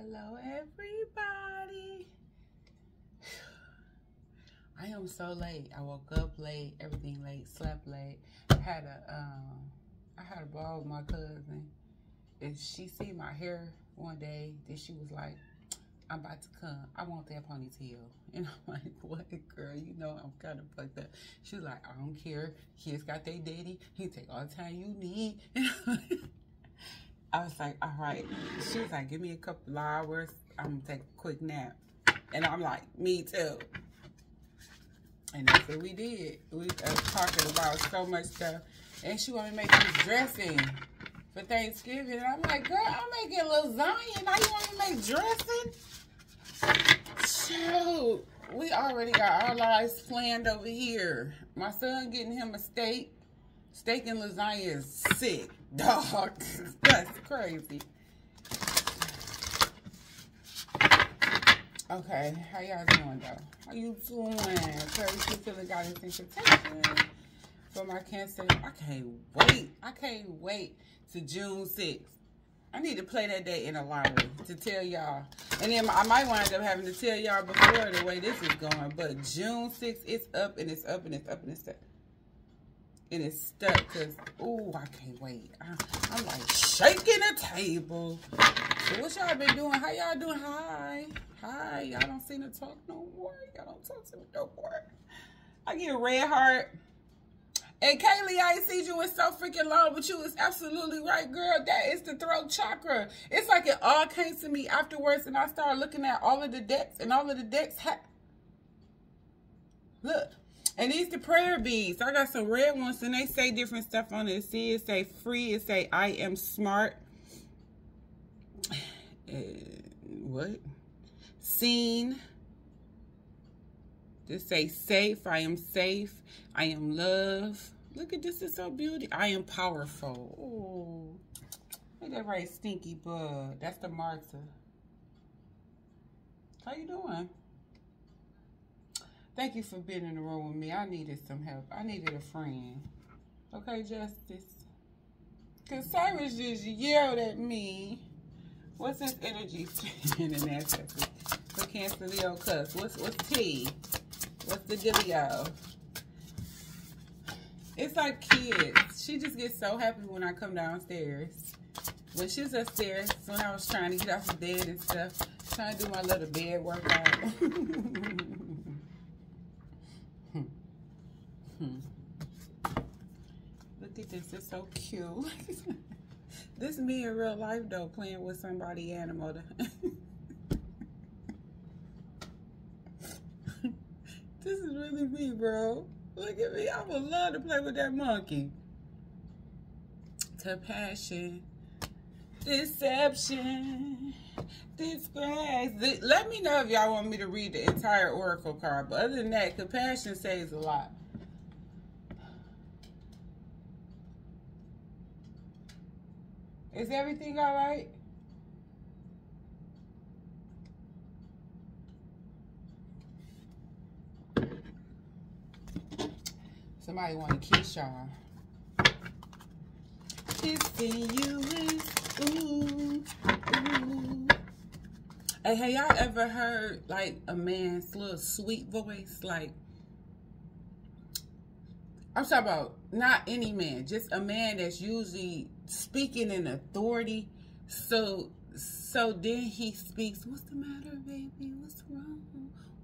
Hello, everybody. I am so late. I woke up late, everything late, slept late. I had a um, I had a ball with my cousin, and she see my hair one day. Then she was like, "I'm about to come. I want that ponytail." And I'm like, "What, girl? You know I'm kind of fucked up." She's like, "I don't care. Kids got their daddy. He take all the time you need." I was like, all right. She was like, give me a couple hours. I'm gonna take a quick nap. And I'm like, me too. And that's what we did. We were talking about so much stuff. And she wanted to make this dressing for Thanksgiving. And I'm like, girl, I'm making lasagna. Now you want to make dressing? Shoot. We already got our lives planned over here. My son getting him a steak. Steak and lasagna is sick. Dog, that's crazy. Okay, how y'all doing though? How you doing? Pray you feeling guidance and for my cancer. I can't wait. I can't wait to June 6th. I need to play that day in a lottery to tell y'all. And then I might wind up having to tell y'all before the way this is going. But June 6th, it's up and it's up and it's up and it's up and it's stuck because, oh, I can't wait. I, am like shaking the table. So what y'all been doing? How y'all doing? Hi. Hi. Y'all don't seem to talk no more. Y'all don't talk to me no more. I get a red heart. And Kaylee, I ain't seen you in so freaking long, but you was absolutely right, girl. That is the throat chakra. It's like it all came to me afterwards, and I started looking at all of the decks, and all of the decks had... Look, and these the prayer beads. I got some red ones and they say different stuff on it. See, it say free. It say I am smart. Uh, what? Seen. This say safe. I am safe. I am love. Look at this. It's so beautiful. I am powerful. Oh, look at that right stinky bug. That's the Martha. How you doing? Thank you for being in the room with me. I needed some help. I needed a friend. Okay, Justice? Because Cyrus just yelled at me. What's his energy in that for Cancer Leo cuss? What's what's T? What's the dealio? It's like kids. She just gets so happy when I come downstairs. When she was upstairs, when I was trying to get off the bed and stuff, trying to do my little bed workout. Hmm. Look at this, is so cute. this is me in real life though, playing with somebody animal. this is really me, bro. Look at me, I would love to play with that monkey. Compassion, deception, disgrace. Let me know if y'all want me to read the entire oracle card. But other than that, compassion says a lot. Is everything all right? Somebody want to kiss y'all. Kissing you is ooh, ooh. Hey, have y'all ever heard like a man's little sweet voice? Like, I'm talking about not any man, just a man that's usually speaking in authority. So so then he speaks, what's the matter, baby? What's wrong?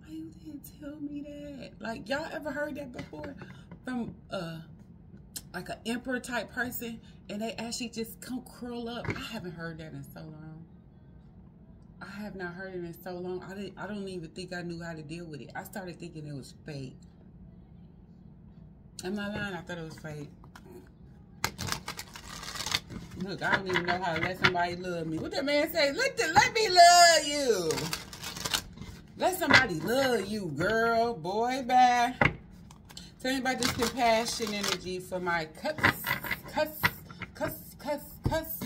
Why you didn't tell me that? Like, y'all ever heard that before? From, uh, like an emperor type person, and they actually just come curl up. I haven't heard that in so long. I have not heard it in so long. I didn't. I don't even think I knew how to deal with it. I started thinking it was fake. Am I lying? I thought it was fake. Look, I don't even know how to let somebody love me. What that man say? Let the, let me love you. Let somebody love you, girl, boy, bye. Tell me about this compassion energy for my cuss, cuss, cuss, cuss, cuss,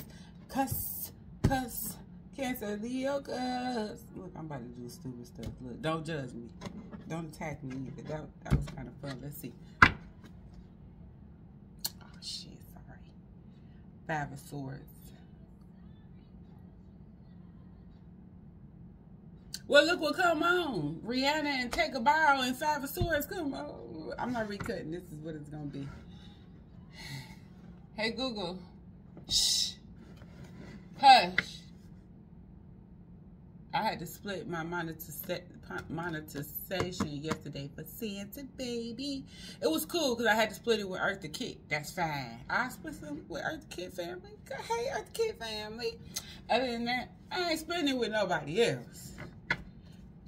cuss, cuss, Cancer, Leo, cuss. Look, I'm about to do stupid stuff. Look, don't judge me. Don't attack me either. That, that was kind of fun. Let's see. Five of Swords. Well, look what come on. Rihanna and Take a Bow and Five of Swords. Come on. I'm not recutting. This is what it's going to be. Hey, Google. Shh. Hush. I had to split my monetization yesterday for Santa Baby. It was cool because I had to split it with Earth the Kid. That's fine. I split some with Earth the Kid family. Hey, Earth the Kid family. Other than that, I ain't splitting it with nobody else.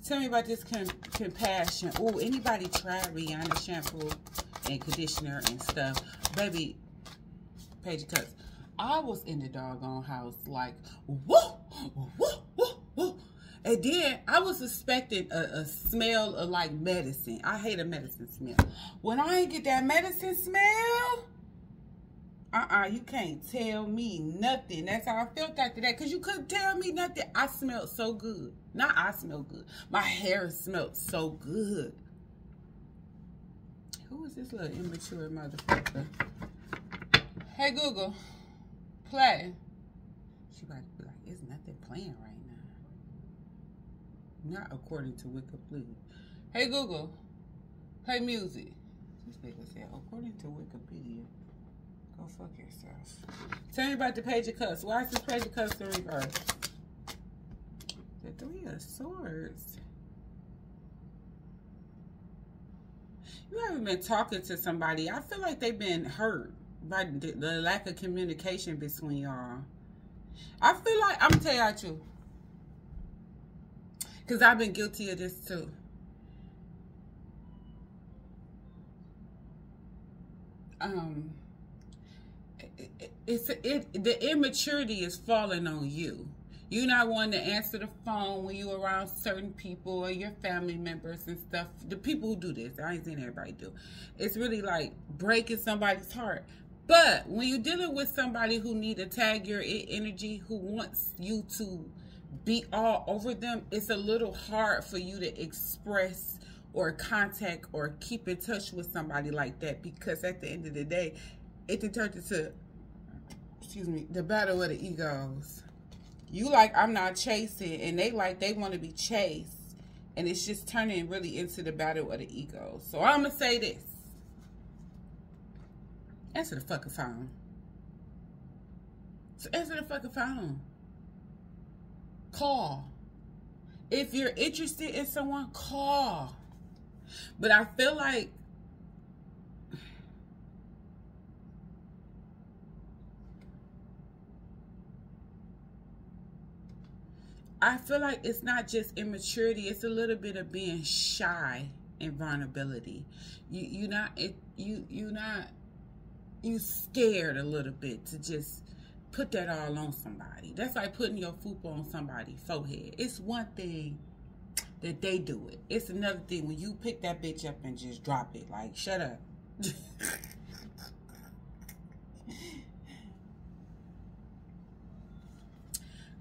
Tell me about this compassion. Oh, anybody tried Rihanna shampoo and conditioner and stuff? Baby, Paige Cuts. I was in the doggone house like, whoa, whoa, whoa. And then I was expecting a, a, smell of like medicine. I hate a medicine smell. When I ain't get that medicine smell, uh-uh, you can't tell me nothing. That's how I felt after that. Because you couldn't tell me nothing. I smelled so good. Not I smell good. My hair smelled so good. Who is this little immature motherfucker? Hey, Google. Play. She about to be like, there's nothing playing right not according to Wikipedia. Hey Google, play music. This nigga said, according to Wikipedia. Go fuck yourself. Tell me about the page of cups. Why is this page of cups in reverse? The three of swords. You haven't been talking to somebody. I feel like they've been hurt by the, the lack of communication between y'all. I feel like, I'm going to tell truth. Because I've been guilty of this too. Um, it, it's it the immaturity is falling on you. You're not wanting to answer the phone when you're around certain people or your family members and stuff. The people who do this, I ain't saying everybody do. It's really like breaking somebody's heart. But when you're dealing with somebody who need to tag your energy, who wants you to be all over them, it's a little hard for you to express or contact or keep in touch with somebody like that because at the end of the day, it can turn into, excuse me, the battle of the egos. You like, I'm not chasing, and they like, they want to be chased. And it's just turning really into the battle of the egos. So I'm going to say this. Answer the fucking phone. So answer the fucking phone call. If you're interested in someone, call. But I feel like I feel like it's not just immaturity, it's a little bit of being shy and vulnerability. You you not it you you not you scared a little bit to just put that all on somebody. That's like putting your fupa on somebody's forehead. It's one thing that they do it. It's another thing when you pick that bitch up and just drop it. Like, shut up.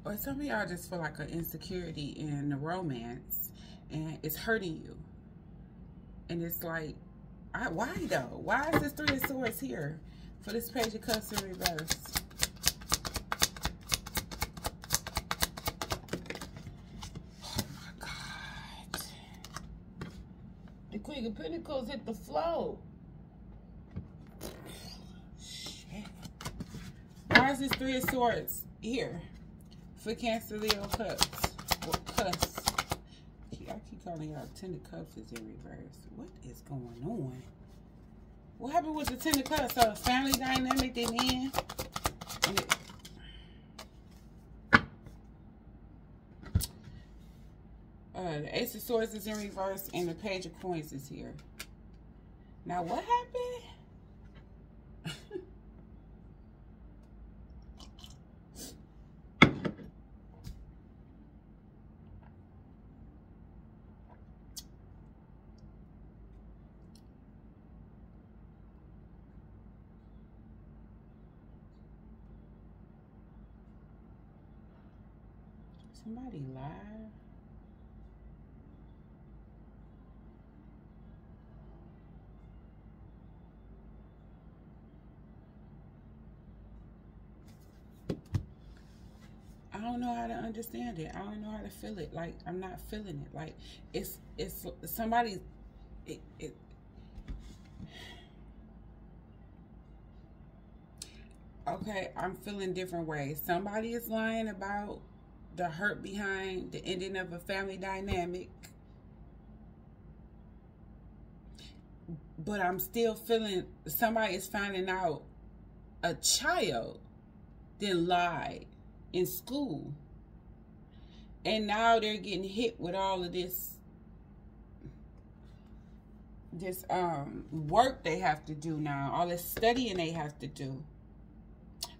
or some of y'all just feel like an insecurity in the romance and it's hurting you. And it's like, I, why though? Why is this three of swords here for this page of cups in reverse? Queen of Pentacles hit the flow. Shit. Why is this Three of Swords here? For Cancer, Leo, Cups. What cuss? I keep calling y'all Ten of Cups is in reverse. What is going on? What happened with the Ten of Cups? So family dynamic didn't end? Uh, the Ace of Swords is in reverse and the Page of Coins is here. Now, what happened? Somebody lied. I don't know how to understand it. I don't know how to feel it. Like I'm not feeling it. Like it's it's somebody. It, it, okay, I'm feeling different ways. Somebody is lying about the hurt behind the ending of a family dynamic. But I'm still feeling somebody is finding out a child then lied in school. And now they're getting hit with all of this this um work they have to do now, all this studying they have to do.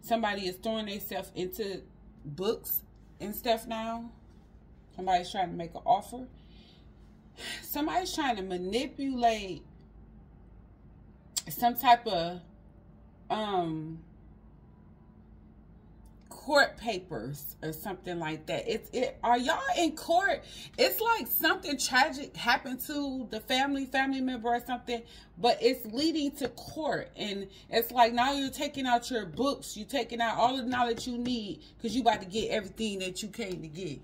Somebody is throwing themselves into books and stuff now. Somebody's trying to make an offer. Somebody's trying to manipulate some type of um court papers or something like that. It's it are y'all in court? It's like something tragic happened to the family, family member or something, but it's leading to court. And it's like now you're taking out your books, you're taking out all the knowledge you need because you about to get everything that you came to get.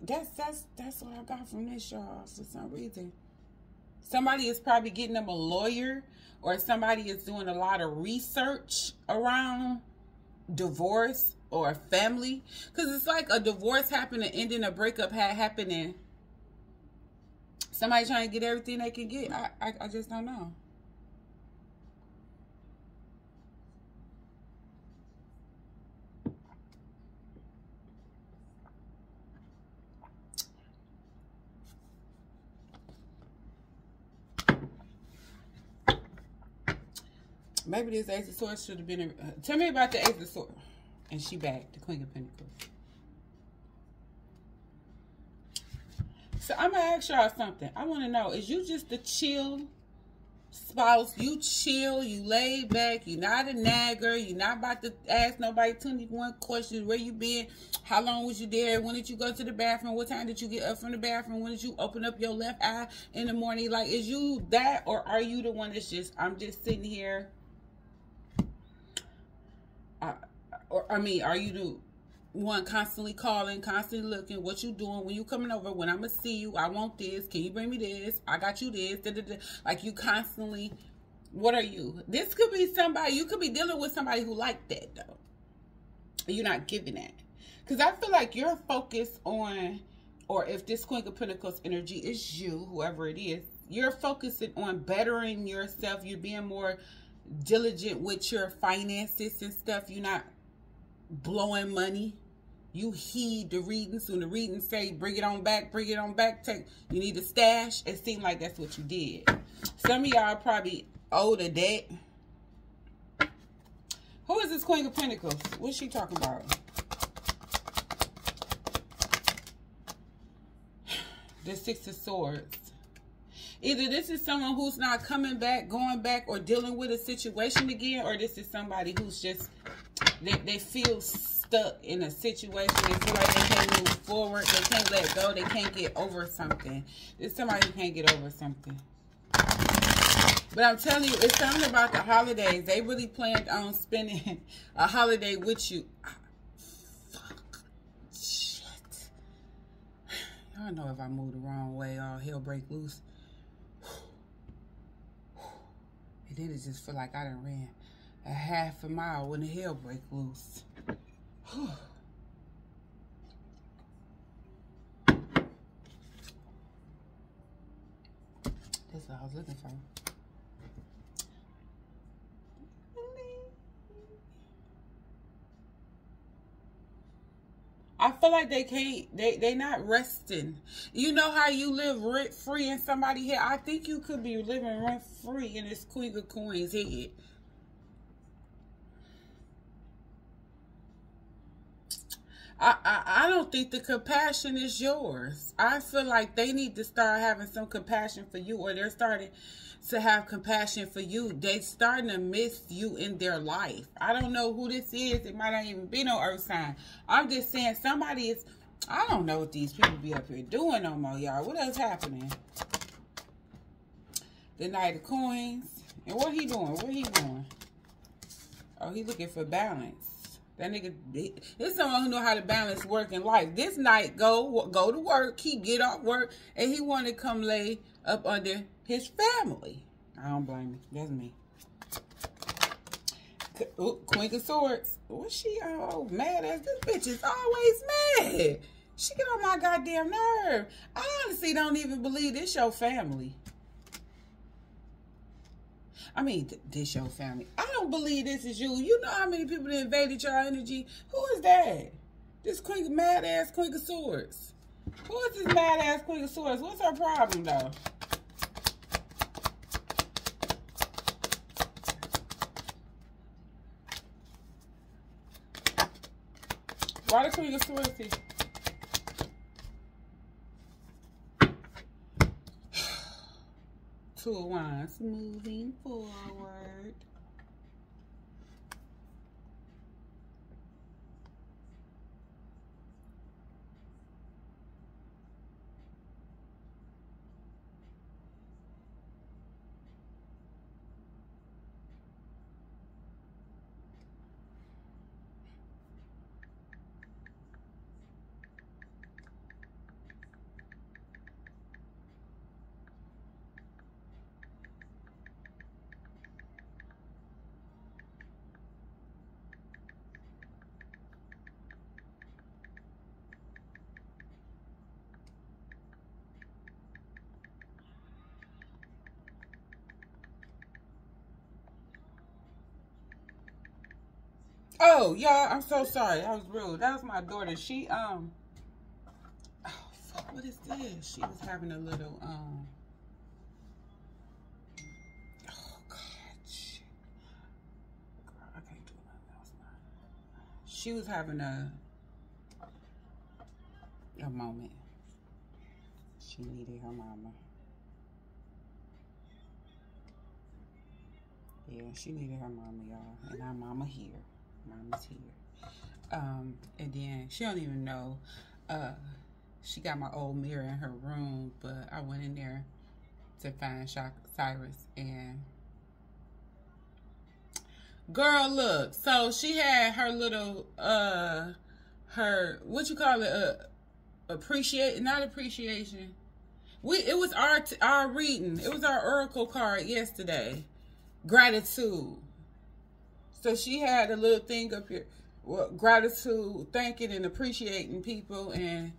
That's that's that's what I got from this, y'all, for some reason. Somebody is probably getting them a lawyer or somebody is doing a lot of research around divorce or family. Because it's like a divorce happening ending a breakup had happening. Somebody trying to get everything they can get. I, I, I just don't know Maybe this Ace of Swords should have been. A, uh, tell me about the Ace of Swords. And she back, the Queen of Pentacles. So I'm gonna ask y'all something. I want to know: Is you just the chill spouse? You chill, you lay back, you not a nagger, you not about to ask nobody 21 questions. Where you been? How long was you there? When did you go to the bathroom? What time did you get up from the bathroom? When did you open up your left eye in the morning? Like, is you that, or are you the one that's just I'm just sitting here or I mean, are you the one constantly calling, constantly looking, what you doing, when you coming over, when I'm gonna see you, I want this, can you bring me this, I got you this, da, da, da. like you constantly, what are you? This could be somebody, you could be dealing with somebody who like that though. You're not giving that. Because I feel like you're focused on, or if this Queen of Pentacles energy is you, whoever it is, you're focusing on bettering yourself. You're being more diligent with your finances and stuff. You're not blowing money. You heed the readings. When the readings say, bring it on back, bring it on back, take, you need a stash. It seemed like that's what you did. Some of y'all probably owed a debt. Who is this Queen of Pentacles? What's she talking about? The Six of Swords. Either this is someone who's not coming back, going back, or dealing with a situation again, or this is somebody who's just they, they feel stuck in a situation. They feel like they can't move forward. They can't let go. They can't get over something. It's somebody who can't get over something. But I'm telling you, it's something about the holidays. They really planned on spending a holiday with you. Fuck. Shit. Y'all know if I move the wrong way, all hell break loose. And then it just feel like I done ran a half a mile when the hell break loose. That's what I was looking for. I feel like they can't, they, they not resting. You know how you live rent free in somebody here? I think you could be living rent free in this Queen of Coins head. I, I, I don't think the compassion is yours. I feel like they need to start having some compassion for you or they're starting to have compassion for you. They starting to miss you in their life. I don't know who this is. It might not even be no earth sign. I'm just saying somebody is, I don't know what these people be up here doing no more, y'all. What else happening? The Knight of Coins. And what he doing? What he doing? Oh, he looking for balance. That nigga, this someone who know how to balance work and life. This Knight, go go to work. He get off work and he want to come lay up under his family. I don't blame him. That's me. Ooh, Queen of Swords. What's she oh mad as this bitch is always mad. She get on my goddamn nerve. I honestly don't even believe this your family. I mean, this your family. I don't believe this is you. You know how many people invaded your energy? Who is that? This queen, mad ass queen of swords. Who is this mad ass queen of swords? What's her problem though? The queen of swords here? Two Wands, moving forward. Oh, y'all, I'm so sorry. That was rude. That was my daughter. She, um, oh, fuck, what is this? She was having a little, um, oh, God, shit. Girl, I can't do nothing. She was having a, a moment. She needed her mama. Yeah, she needed her mama, y'all. And our mama here mama's here. Um, and then she don't even know. Uh, she got my old mirror in her room, but I went in there to find Shock Cyrus and girl look so she had her little uh her what you call it uh appreciate not appreciation we it was our our reading it was our oracle card yesterday gratitude so she had a little thing up here, well, gratitude, thanking and appreciating people and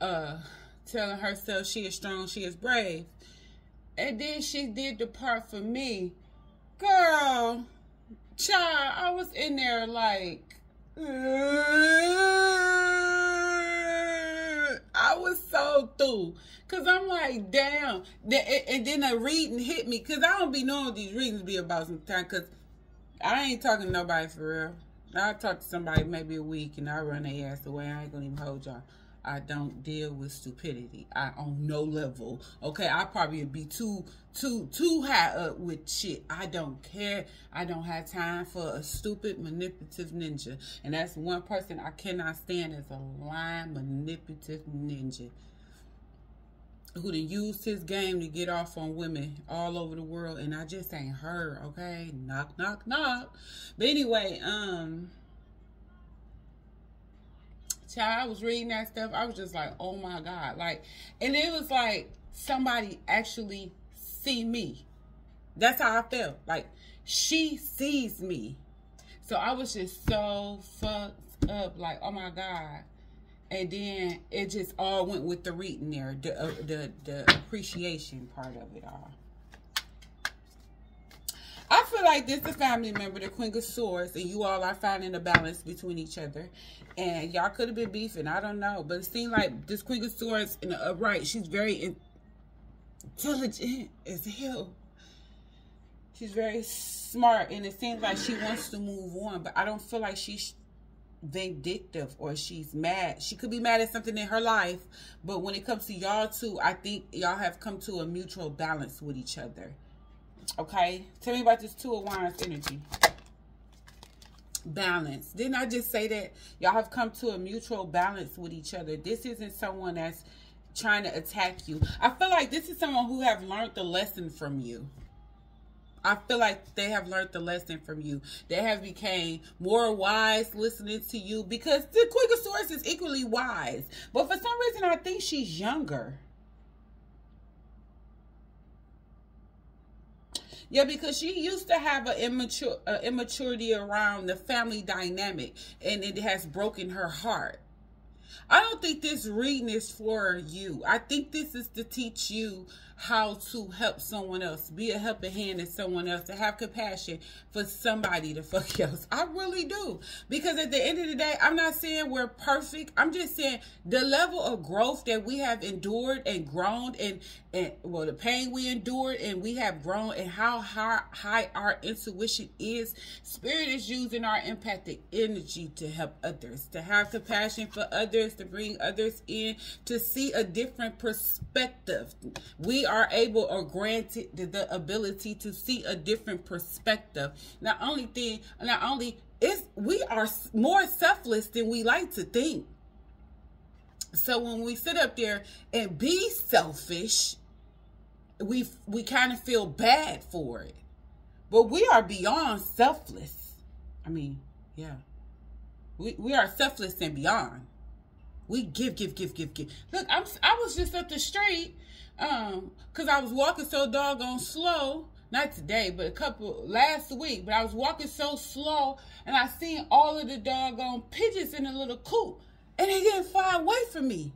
uh, telling herself she is strong, she is brave. And then she did the part for me. Girl, child, I was in there like, I was so through. Cause I'm like, damn. And then a reading hit me. Cause I don't be knowing these readings be about sometimes. Cause I ain't talking to nobody for real. I talk to somebody maybe a week and I run their ass away. I ain't gonna even hold y'all. I don't deal with stupidity. I on no level. Okay, I probably be too too too high up with shit. I don't care. I don't have time for a stupid manipulative ninja. And that's one person I cannot stand as a lying manipulative ninja who done used his game to get off on women all over the world and I just ain't her, okay? Knock, knock, knock. But anyway, um child, I was reading that stuff. I was just like, oh my God. Like, and it was like somebody actually see me. That's how I felt. Like, she sees me. So I was just so fucked up. Like, oh my God and then it just all went with the reading there, the uh, the the appreciation part of it all. I feel like this is a family member, the Queen of Swords, and you all are finding a balance between each other. And y'all could have been beefing, I don't know. But it seems like this Queen of Swords in the upright, she's very intelligent as hell. She's very smart, and it seems like she wants to move on, but I don't feel like she's vindictive or she's mad. She could be mad at something in her life, but when it comes to y'all two, I think y'all have come to a mutual balance with each other. Okay? Tell me about this Two of Wands energy. Balance. Didn't I just say that y'all have come to a mutual balance with each other? This isn't someone that's trying to attack you. I feel like this is someone who have learned the lesson from you. I feel like they have learned the lesson from you. They have became more wise listening to you because the Queen of Swords is equally wise. But for some reason, I think she's younger. Yeah, because she used to have an immature uh, immaturity around the family dynamic, and it has broken her heart. I don't think this reading is for you. I think this is to teach you how to help someone else, be a helping hand to someone else, to have compassion for somebody to fuck else. I really do. Because at the end of the day, I'm not saying we're perfect. I'm just saying the level of growth that we have endured and grown and, and well, the pain we endured and we have grown and how high, high our intuition is. Spirit is using our empathic energy to help others, to have compassion for others, to bring others in, to see a different perspective. We are able or granted the, the ability to see a different perspective. Not only thing, not only is we are more selfless than we like to think. So when we sit up there and be selfish, we we kind of feel bad for it. But we are beyond selfless. I mean, yeah. We we are selfless and beyond. We give, give, give, give, give. Look, I'm I was just up the street um, cause I was walking so doggone slow. Not today, but a couple last week. But I was walking so slow, and I seen all of the doggone pigeons in a little coop, and they didn't fly away from me.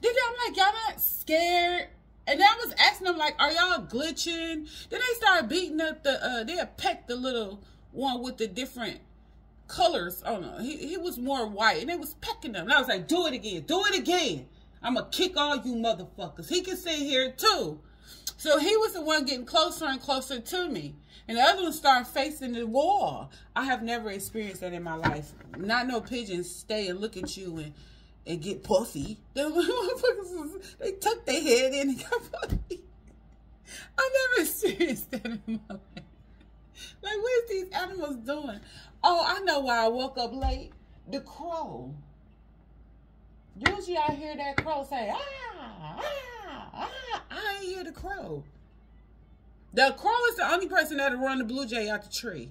Then I'm like, y'all not scared? And I was asking them like, are y'all glitching? Then they started beating up the. uh They pecked the little one with the different colors. Oh no, he he was more white, and they was pecking them. And I was like, do it again, do it again. I'm going to kick all you motherfuckers. He can sit here too. So he was the one getting closer and closer to me. And the other one started facing the wall. I have never experienced that in my life. Not no pigeons stay and look at you and, and get puffy. They, they tuck their head in and got puffy. I never experienced that in my life. Like, what is these animals doing? Oh, I know why I woke up late. The crow. Usually I hear that crow say, ah, ah, ah. I ain't hear the crow. The crow is the only person that'll run the blue jay out the tree.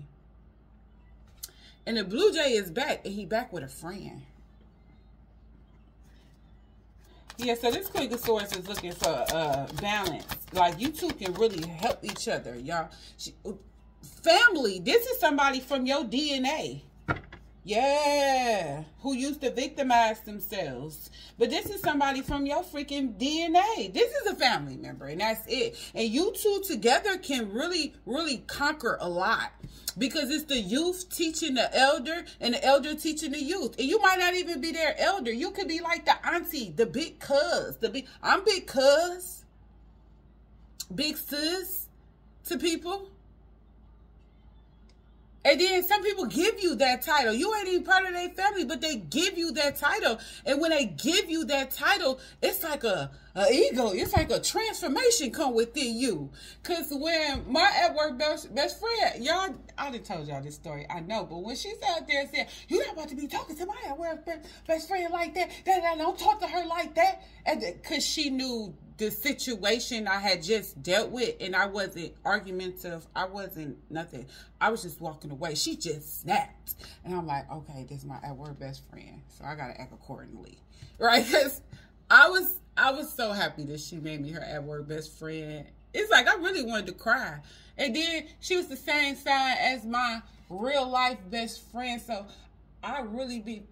And the blue jay is back, and he back with a friend. Yeah, so this Queen of Swords is looking for uh, balance. Like, you two can really help each other, y'all. Family, this is somebody from your DNA. Yeah, who used to victimize themselves. But this is somebody from your freaking DNA. This is a family member, and that's it. And you two together can really, really conquer a lot. Because it's the youth teaching the elder and the elder teaching the youth. And you might not even be their elder. You could be like the auntie, the big cuz. The big I'm big cuz. Big sis to people. And then some people give you that title. You ain't even part of their family, but they give you that title. And when they give you that title, it's like a, a ego. It's like a transformation come within you. Cause when my at work best, best friend, y'all, I done told y'all this story. I know, but when she's out there saying, "You're not about to be talking to my at work best friend like that," that I don't talk to her like that, and cause she knew the situation I had just dealt with and I wasn't argumentative. I wasn't nothing. I was just walking away. She just snapped. And I'm like, okay, this is my at work best friend. So I gotta act accordingly. Right? Because I was I was so happy that she made me her at work best friend. It's like I really wanted to cry. And then she was the same sign as my real life best friend. So I really be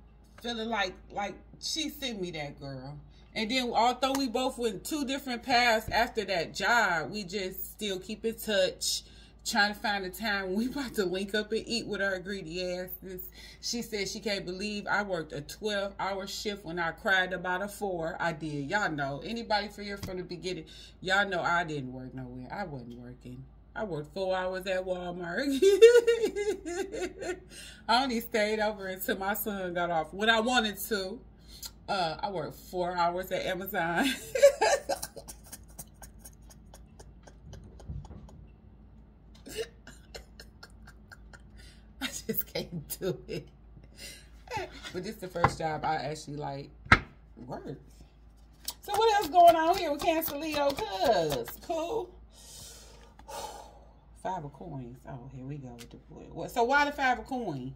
feeling like like she sent me that girl. And then although we both went two different paths after that job, we just still keep in touch, trying to find a time we about to link up and eat with our greedy asses. She said she can't believe I worked a 12 hour shift when I cried about a four. I did. Y'all know. Anybody for here from the beginning, y'all know I didn't work nowhere. I wasn't working. I worked four hours at Walmart. I only stayed over until my son got off when I wanted to. Uh, I work four hours at Amazon. I just can't do it. But this is the first job I actually like work. So what else going on here with Cancer Leo? Cuz, cool. Five of coins. Oh, here we go with the boy. So why the five of coins?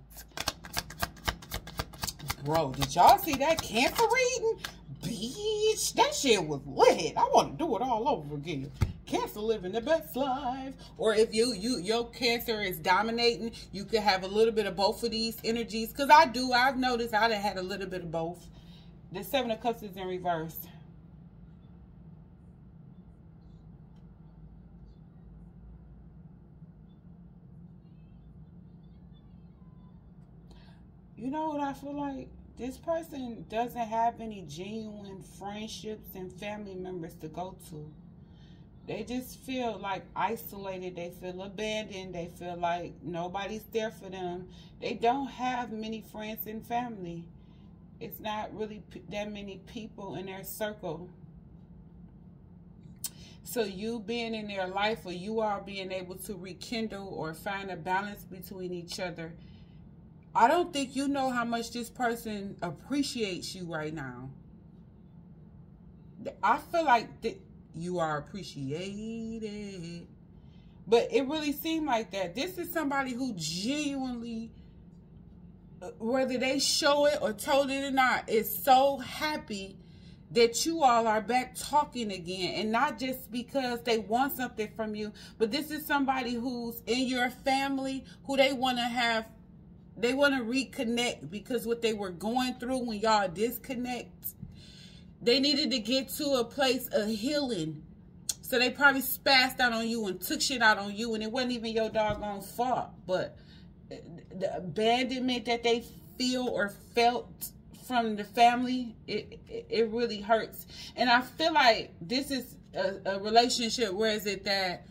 Bro, did y'all see that cancer reading? Bitch, that shit was lit. I want to do it all over again. Cancer living the best life. Or if you you your cancer is dominating, you could have a little bit of both of these energies. Because I do. I've noticed I'd have had a little bit of both. The Seven of Cups is in reverse. You know what I feel like? This person doesn't have any genuine friendships and family members to go to. They just feel like isolated. They feel abandoned. They feel like nobody's there for them. They don't have many friends and family. It's not really that many people in their circle. So you being in their life or you all being able to rekindle or find a balance between each other. I don't think you know how much this person appreciates you right now. I feel like that you are appreciated. But it really seemed like that. This is somebody who genuinely, uh, whether they show it or told it or not, is so happy that you all are back talking again. And not just because they want something from you, but this is somebody who's in your family who they want to have, they want to reconnect because what they were going through when y'all disconnect they needed to get to a place of healing. So they probably spazzed out on you and took shit out on you, and it wasn't even your doggone fault. But the abandonment that they feel or felt from the family, it it really hurts. And I feel like this is a, a relationship where is it that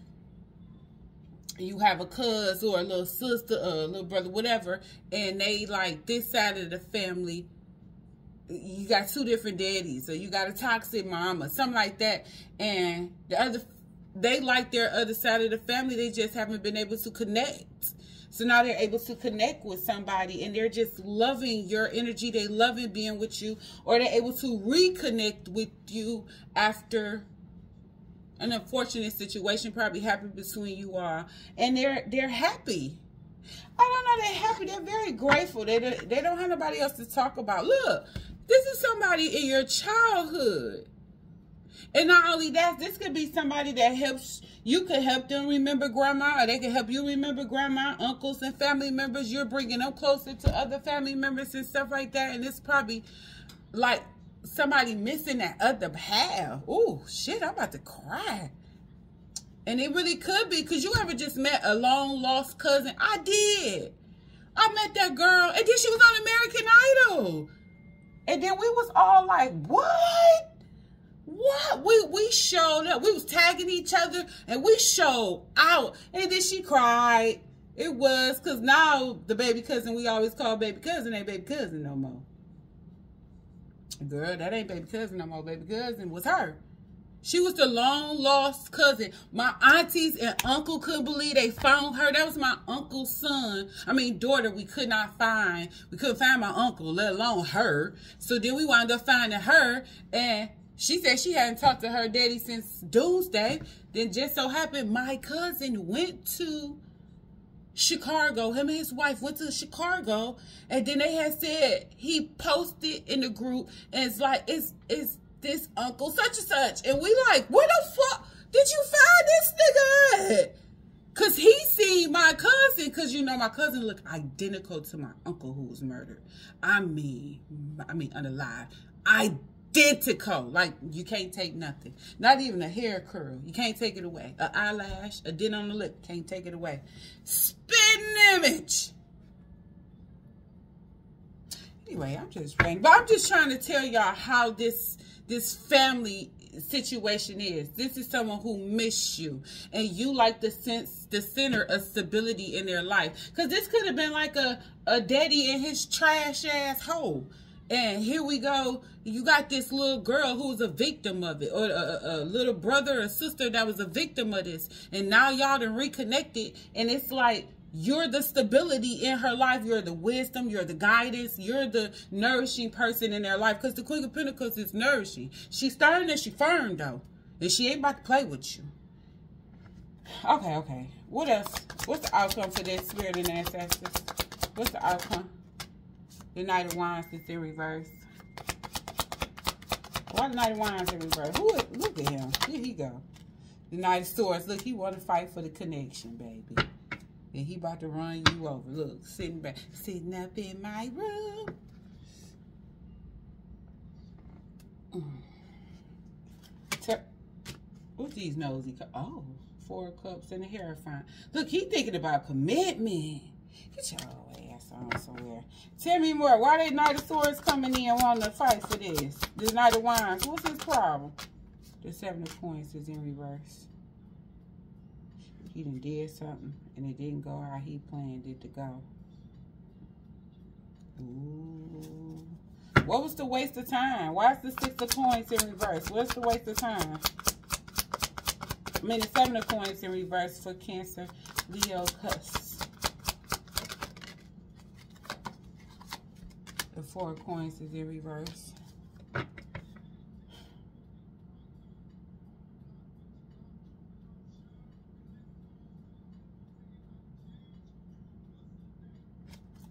you have a cousin or a little sister or a little brother, whatever, and they like this side of the family you got two different daddies or you got a toxic mom or something like that and the other they like their other side of the family they just haven't been able to connect. So now they're able to connect with somebody and they're just loving your energy they loving being with you or they're able to reconnect with you after an unfortunate situation probably happened between you all and they're they're happy I don't know. They're happy. They're very grateful. They, they don't have nobody else to talk about. Look, this is somebody in your childhood. And not only that, this could be somebody that helps, you could help them remember grandma, or they can help you remember grandma, uncles, and family members. You're bringing them closer to other family members and stuff like that. And it's probably like somebody missing that other half. Oh, shit, I'm about to cry. And it really could be because you ever just met a long lost cousin. I did. I met that girl, and then she was on American Idol. And then we was all like, what? What? We we showed up. We was tagging each other and we showed out. And then she cried. It was because now the baby cousin we always call baby cousin ain't baby cousin no more. Girl, that ain't baby cousin no more. Baby cousin was her. She was the long lost cousin. My aunties and uncle couldn't believe they found her. That was my uncle's son. I mean, daughter we could not find. We couldn't find my uncle, let alone her. So then we wound up finding her. And she said she hadn't talked to her daddy since Doomsday. Then just so happened my cousin went to Chicago. Him and his wife went to Chicago. And then they had said he posted in the group. And it's like, it's, it's, this uncle such and such. And we like, where the fuck did you find this nigga at? Cause he seen my cousin, cause you know my cousin looked identical to my uncle who was murdered. I mean, I mean unalive. Identical. Like you can't take nothing. Not even a hair curl. You can't take it away. An eyelash, a dent on the lip, can't take it away. Spitting image. Anyway, I'm just. But I'm just trying to tell y'all how this this family situation is. This is someone who missed you and you like the sense the center of stability in their life. Cause this could have been like a, a daddy in his trash ass hole. And here we go. You got this little girl who's a victim of it, or a, a little brother or sister that was a victim of this. And now y'all done reconnected. And it's like you're the stability in her life. You're the wisdom. You're the guidance. You're the nourishing person in their life. Because the Queen of Pentacles is nourishing. She's stern and she firm, though. And she ain't about to play with you. Okay, okay. What else? What's the outcome for that spirit and ancestors? What's the outcome? The Knight of Wands is in reverse. Why the Knight of Wands in reverse? Who, look at him. Here he go. The Knight of Swords. Look, he want to fight for the connection, baby. And he about to run you over. Look, sitting back, sitting up in my room. Mm. What's these nosy? Oh, four cups and a hair Hierophant. Look, he thinking about commitment. Get your somewhere. Tell me more. Why they Knight of Swords coming in wanting to fight for this? The Knight of Wands. What's his problem? The Seven of Coins is in reverse. He done did something and it didn't go how he planned it to go. Ooh. What was the waste of time? Why is the Six of Coins in reverse? What's the waste of time? I mean, the Seven of Coins in reverse for Cancer, Leo, Cusp. The Four Coins is in reverse.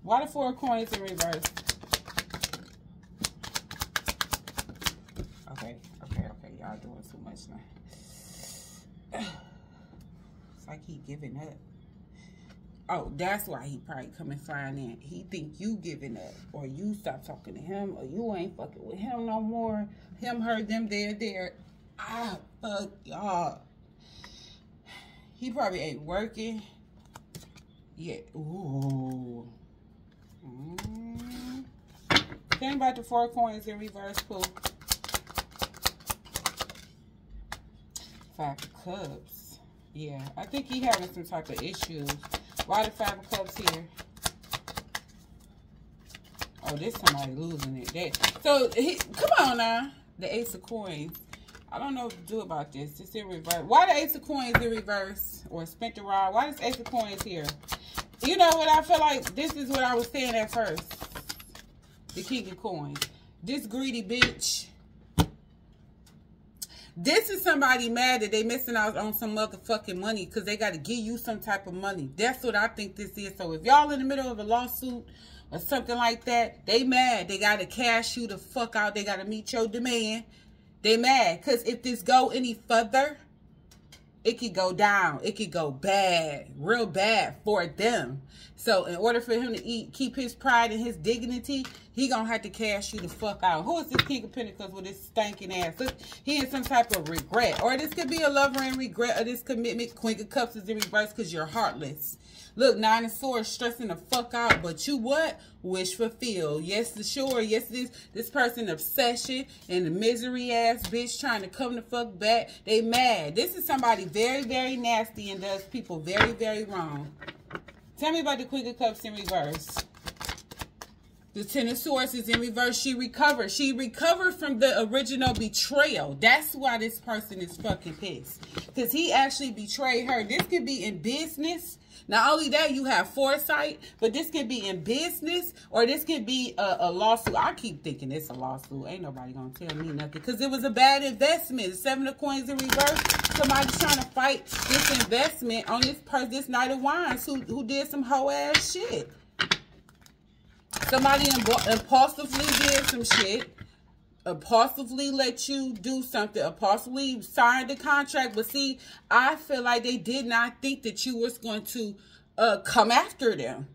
Why the Four Coins in reverse? Okay, okay, okay. Y'all doing too much now. it's like he giving up. Oh, that's why he probably coming flying in. He think you giving up, or you stop talking to him, or you ain't fucking with him no more. Him heard them there, there. Ah, fuck y'all. He probably ain't working. Yeah. Ooh. Mm. Think about the four coins in reverse, pool. Five Cups. Yeah, I think he having some type of issues. Why the Five of Cups here? Oh, this somebody losing it. They, so, he, come on now. The Ace of Coins. I don't know what to do about this. It's in reverse. Why the Ace of Coins in reverse? Or spent the rod? Why is Ace of Coins here? You know what? I feel like this is what I was saying at first. The King of Coins. This greedy bitch this is somebody mad that they missing out on some motherfucking money because they got to give you some type of money. That's what I think this is. So if y'all in the middle of a lawsuit or something like that, they mad. They got to cash you the fuck out. They got to meet your demand. They mad because if this go any further, it could go down. It could go bad, real bad for them. So in order for him to eat, keep his pride and his dignity, he gonna have to cash you the fuck out. Who is this King of Pentacles with his stinking ass? Look, he in some type of regret. Or this could be a lover in regret of this commitment. Queen of Cups is in reverse because you're heartless. Look, Nine of Swords stressing the fuck out. But you what? Wish fulfilled. Yes, the sure. Yes, this this person obsession and the misery ass bitch trying to come the fuck back. They mad. This is somebody very, very nasty and does people very, very wrong. Tell me about the Queen of Cups in reverse. The Ten of Swords is in reverse. She recovered. She recovered from the original betrayal. That's why this person is fucking pissed. Because he actually betrayed her. This could be in business. Not only that, you have foresight, but this could be in business or this could be a, a lawsuit. I keep thinking it's a lawsuit. Ain't nobody going to tell me nothing because it was a bad investment. Seven of coins in reverse. Somebody's trying to fight this investment on this person, this Knight of Wands who, who did some hoe ass shit. Somebody impulsively did some shit. Impulsively let you do something. Impulsively signed the contract. But see, I feel like they did not think that you was going to uh, come after them.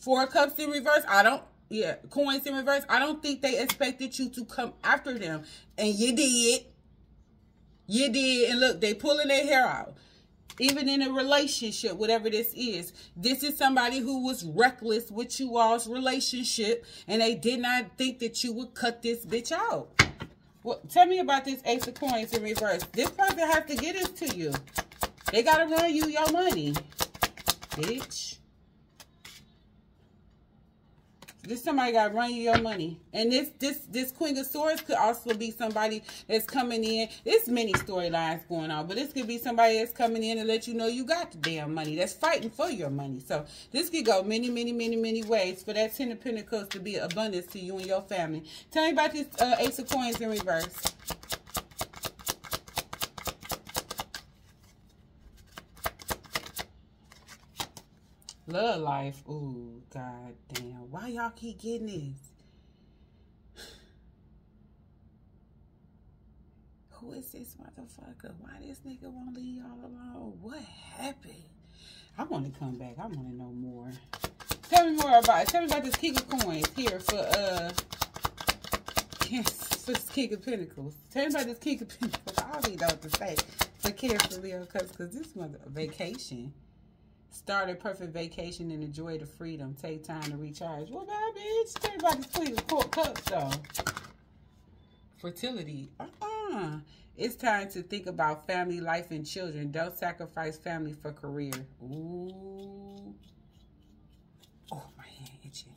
Four cups in reverse. I don't yeah, coins in reverse. I don't think they expected you to come after them. And you did. You did. And look, they pulling their hair out even in a relationship, whatever this is. This is somebody who was reckless with you all's relationship, and they did not think that you would cut this bitch out. Well, tell me about this Ace of Coins in reverse. This person has to get this to you. They got to run you your money, bitch. This somebody got run you your money. And this this this Queen of Swords could also be somebody that's coming in. There's many storylines going on. But this could be somebody that's coming in and let you know you got the damn money. That's fighting for your money. So this could go many, many, many, many ways for that Ten of Pentacles to be abundance to you and your family. Tell me about this uh, Ace of Coins in reverse. Love life. Ooh, god damn. Why y'all keep getting this? Who is this motherfucker? Why this nigga won't leave y'all alone? What happened? I want to come back. I want to know more. Tell me more about it. Tell me about this King of Coins here for uh for this King of Pentacles. Tell me about this King of Pentacles. I don't even know what to say. For Cancer Leo because this mother vacation. Start a perfect vacation and enjoy the freedom. Take time to recharge. Well, bad bitch. About this Queen of Cups, though. Fertility. Uh-uh. It's time to think about family, life, and children. Don't sacrifice family for career. Ooh. Oh, my hand itching.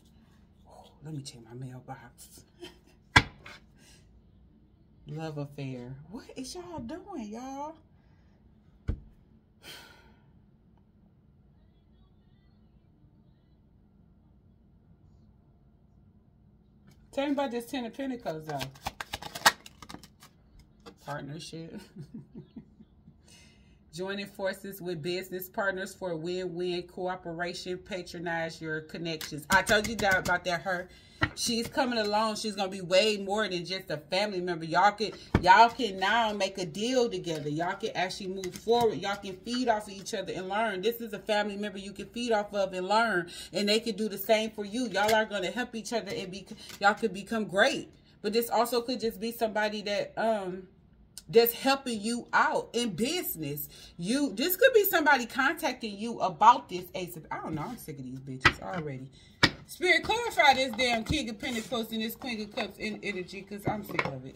Oh, let me check my mailbox. Love affair. What is y'all doing, y'all? Tell me about this Ten of Pentacles, though. Partnership. Joining forces with business partners for win-win cooperation. Patronize your connections. I told you that about that her she's coming along. She's gonna be way more than just a family member. Y'all can y'all can now make a deal together. Y'all can actually move forward. Y'all can feed off of each other and learn. This is a family member you can feed off of and learn, and they can do the same for you. Y'all are gonna help each other and be y'all could become great. But this also could just be somebody that um that's helping you out in business. You this could be somebody contacting you about this ace of I don't know. I'm sick of these bitches already. Spirit, clarify this damn King of Pentacles and this Queen of Cups in energy because I'm sick of it.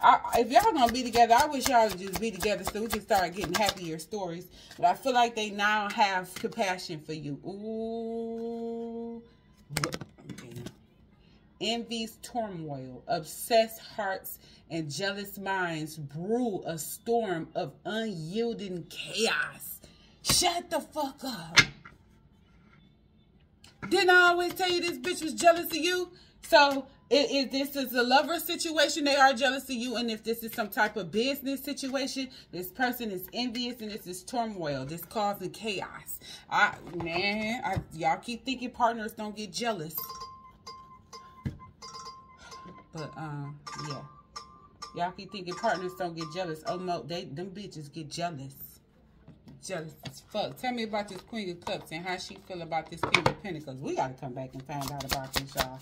I, if y'all gonna be together, I wish y'all would just be together so we can start getting happier stories. But I feel like they now have compassion for you. Ooh. Envy's turmoil, obsessed hearts, and jealous minds brew a storm of unyielding chaos. Shut the fuck up. Didn't I always tell you this bitch was jealous of you? So if this is a lover situation, they are jealous of you. And if this is some type of business situation, this person is envious and this is turmoil. This causing chaos. I man, y'all keep thinking partners don't get jealous. But um, yeah. Y'all keep thinking partners don't get jealous. Oh no, they them bitches get jealous jealous as fuck. Tell me about this Queen of Cups and how she feel about this King of Pentacles. We got to come back and find out about this, y'all.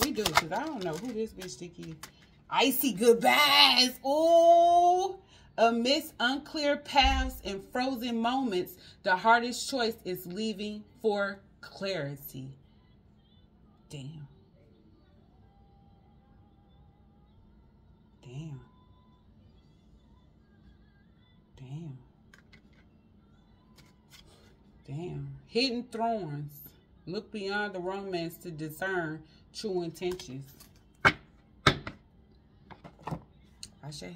We do, because I don't know who this bitch think he Icy goodbyes. Oh, amidst unclear paths and frozen moments, the hardest choice is leaving for clarity. Damn. Damn. Damn. Damn. Hidden thorns. Look beyond the romance to discern true intentions. I say.